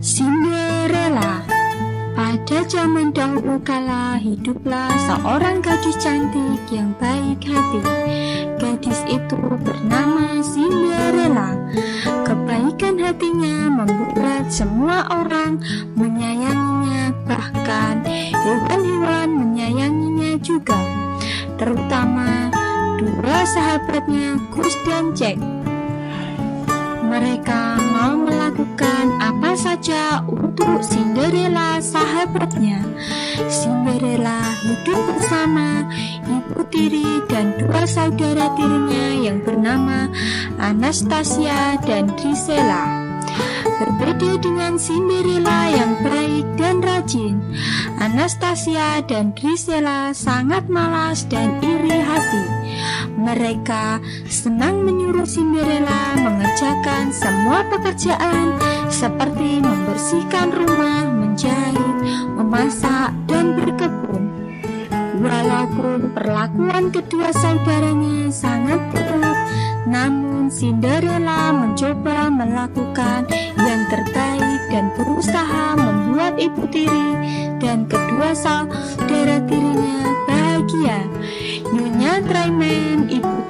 Cinderella. Pada zaman dahulu kala hiduplah seorang gadis cantik yang baik hati. Gadis itu bernama Cinderella. Kebaikan hatinya membuat semua orang menyayanginya Bahkan hewan-hewan menyayanginya juga Terutama dua sahabatnya Gus dan Jack. Mereka saja untuk Cinderella sahabatnya. Cinderella hidup bersama ibu tiri dan dua saudara tirinya yang bernama Anastasia dan Drisela. Berbeda dengan Cinderella yang baik dan rajin, Anastasia dan Drisela sangat malas dan iri hati. Mereka senang menyuruh Cinderella mengerjakan semua pekerjaan seperti membersihkan rumah, menjahit, memasak, dan berkebun. Walaupun perlakuan kedua saudaranya sangat buruk, namun Cinderella mencoba melakukan yang terbaik dan berusaha membuat ibu tiri dan kedua saudara tirinya bahagia. Nyonya Traiman,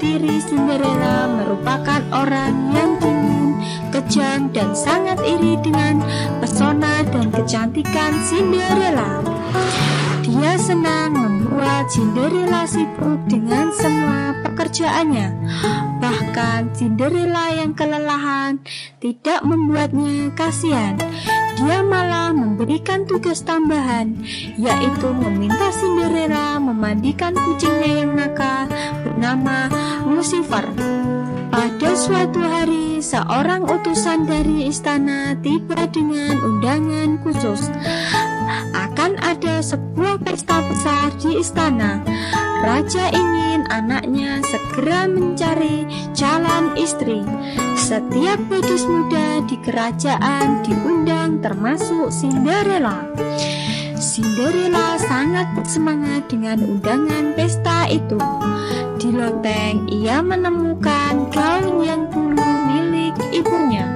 tiri Cinderella merupakan orang yang dingin, kejam, dan sangat iri dengan pesona dan kecantikan Cinderella. Dia senang membuat Cinderella sibuk dengan semua pekerjaannya. Bahkan Cinderella yang kelelahan tidak membuatnya kasihan. Dia malah memberikan tugas tambahan, yaitu meminta Cinderella memandikan kucingnya yang nakal bernama Lucifer. Pada suatu hari, seorang utusan dari istana tiba dengan undangan khusus. Akan ada sebuah pesta besar di istana. Raja ingin anaknya segera mencari calon istri. Setiap gadis muda di kerajaan diundang termasuk Cinderella. Cinderella sangat semangat dengan undangan pesta itu. Di loteng ia menemukan gaun yang dulu milik ibunya.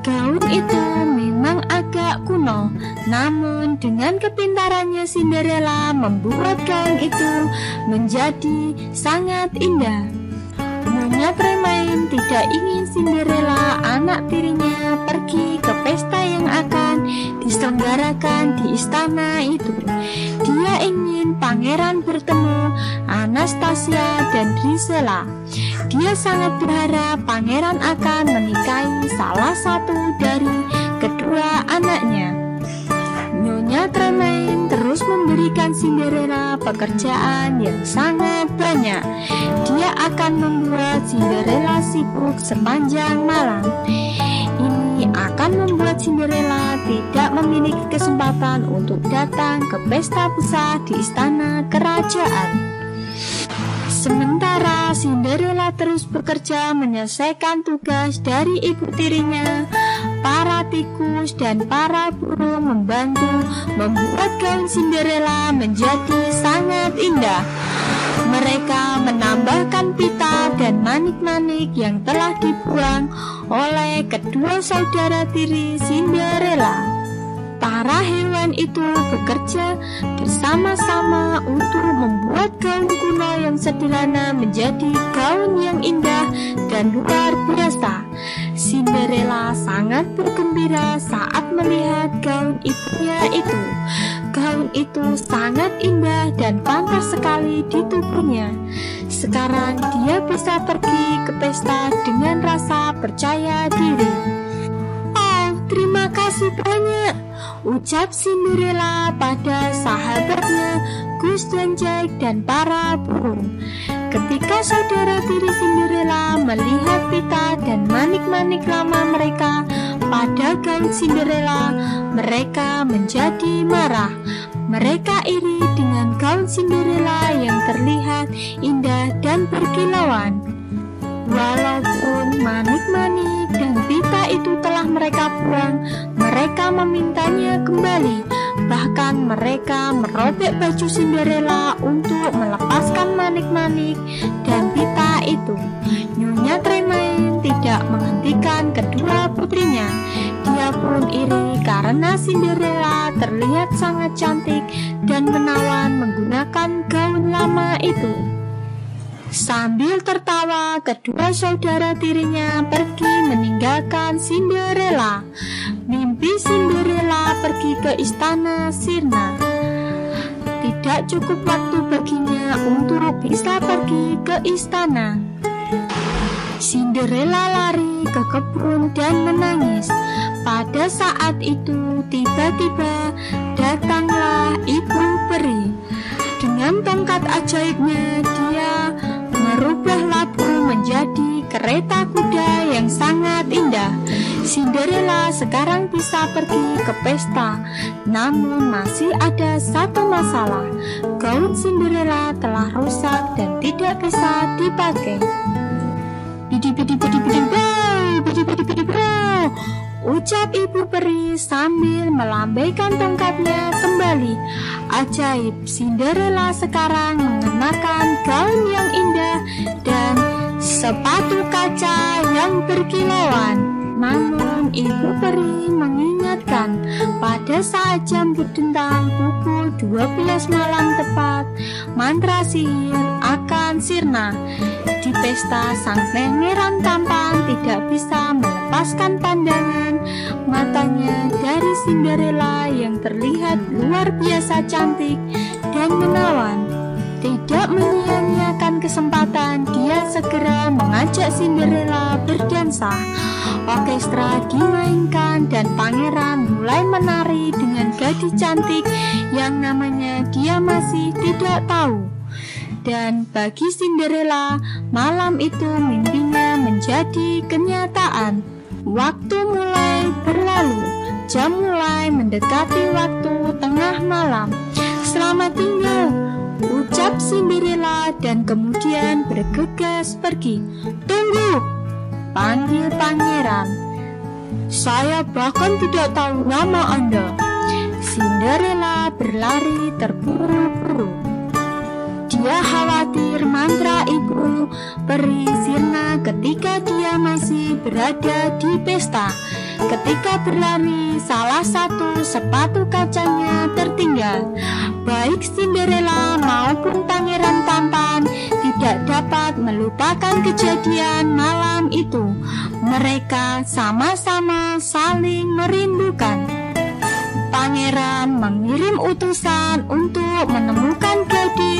Gaun itu agak kuno, namun dengan kepintarannya Cinderella membuat gaun itu menjadi sangat indah. Nyonya Tremaine tidak ingin Cinderella anak tirinya pergi ke pesta yang akan diselenggarakan di istana itu. Dia ingin pangeran bertemu Anastasia dan Drisela. Dia sangat berharap pangeran akan menikahi salah satu dari kedua anaknya. Nyonya Tremaine terus memberikan Cinderella pekerjaan yang sangat banyak. Dia akan membuat Cinderella sibuk sepanjang malam. Ini akan membuat Cinderella tidak memiliki kesempatan untuk datang ke pesta besar di istana kerajaan. Sementara Cinderella terus bekerja menyelesaikan tugas dari ibu tirinya, para tikus dan para burung membantu membuat gaun Cinderella menjadi sangat indah. Mereka menambahkan pita dan manik-manik yang telah dibuang oleh kedua saudara tiri Cinderella. Para hewan itu bekerja bersama-sama untuk membuat gaun kuno yang sederhana menjadi gaun yang indah dan luar biasa. Ibunya itu. Gaun itu sangat indah dan pantas sekali di tubuhnya. Sekarang dia bisa pergi ke pesta dengan rasa percaya diri. Oh, terima kasih banyak ucap Cinderella pada sahabatnya Gus dan Jack dan para burung. Ketika saudara tiri Cinderella melihat pita dan manik-manik lama mereka pada gaun Cinderella, mereka menjadi marah. Mereka iri dengan gaun Cinderella yang terlihat indah dan berkilauan. Walaupun manik-manik dan pita itu telah mereka buang, mereka memintanya kembali. Bahkan mereka merobek baju Cinderella untuk melepaskan manik-manik dan pita itu. Putrinya. Dia pun iri karena Cinderella terlihat sangat cantik dan menawan menggunakan gaun lama itu. Sambil tertawa, kedua saudara tirinya pergi meninggalkan Cinderella. Mimpi Cinderella pergi ke istana Sirna. Tidak cukup waktu baginya untuk bisa pergi ke istana. Cinderella lari ke kebun dan menangis. Pada saat itu, tiba-tiba datanglah ibu peri. Dengan tongkat ajaibnya, dia merubah labu menjadi kereta kuda yang sangat indah. Cinderella sekarang bisa pergi ke pesta, namun masih ada satu masalah. Gaun Cinderella telah rusak dan tidak bisa dipakai. Ucap ibu peri sambil melambaikan tongkatnya kembali. Ajaib, Cinderella sekarang mengenakan gaun yang indah dan sepatu kaca yang berkilauan. Namun ibu peri mengingatkan pada saat jam berdentang pukul 12 malam tepat mantra sihir akan sirna. Di pesta sang pangeran tampan tidak bisa melepaskan pandangan matanya dari Cinderella yang terlihat luar biasa cantik dan menawan. Tidak menyia-nyiakan kesempatan, segera mengajak Cinderella berdansa. Orkestra dimainkan dan pangeran mulai menari dengan gadis cantik yang namanya dia masih tidak tahu. Dan bagi Cinderella, malam itu mimpinya menjadi kenyataan. Waktu mulai berlalu, jam mulai mendekati waktu tengah malam. Selamat tinggal, ucap Cinderella dan kemudian bergegas pergi. Tunggu, panggil pangeran. Saya bahkan tidak tahu nama Anda. Cinderella berlari terburu-buru. Dia khawatir mantra ibu peri Sirna ketika dia masih berada di pesta. Ketika berlari, salah satu sepatu kacanya Baik Cinderella maupun Pangeran Tampan tidak dapat melupakan kejadian malam itu. Mereka sama-sama saling merindukan. Pangeran mengirim utusan untuk menemukan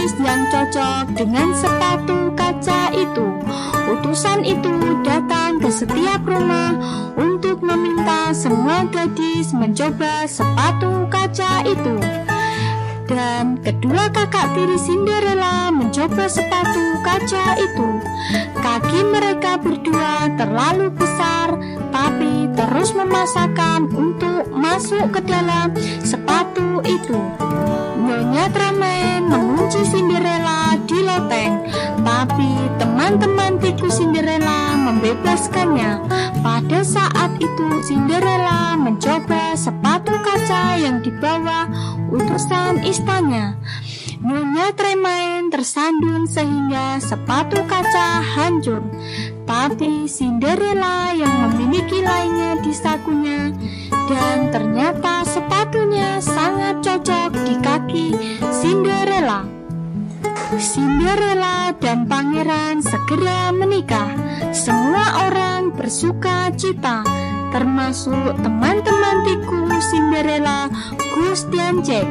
gadis yang cocok dengan sepatu kaca itu. Utusan itu datang ke setiap rumah untuk meminta semua gadis mencoba sepatu kaca itu. Dan kedua kakak tiri Cinderella mencoba sepatu kaca itu. Kaki mereka berdua terlalu besar, tapi terus memasakkan untuk masuk ke dalam sepatu itu. Nyonya Tremaine mengunci Cinderella di loteng, tapi teman-teman tikus Cinderella membebaskannya. Pada saat itu Cinderella mencoba sepatu kaca yang dibawa utusan istana. Nyonya Tremaine tersandung sehingga sepatu kaca hancur. Tapi Cinderella yang memiliki lainnya di sakunya dan ternyata sepatunya sangat cocok di kaki Cinderella. Cinderella dan pangeran segera menikah. Semua orang bersuka cita, termasuk teman-teman tikus Cinderella, Gus dan Jack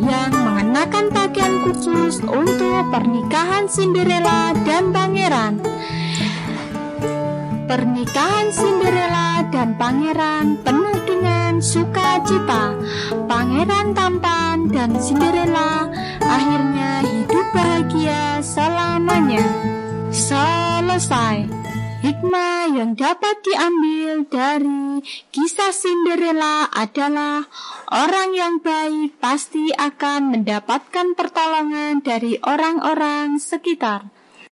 yang mengenakan pakaian khusus untuk pernikahan Cinderella dan pangeran. Pernikahan Cinderella dan pangeran penuh dengan sukacita. Pangeran tampan dan Cinderella akhirnya hidup bahagia selamanya. Selesai. Hikmah yang dapat diambil dari kisah Cinderella adalah orang yang baik pasti akan mendapatkan pertolongan dari orang-orang sekitar.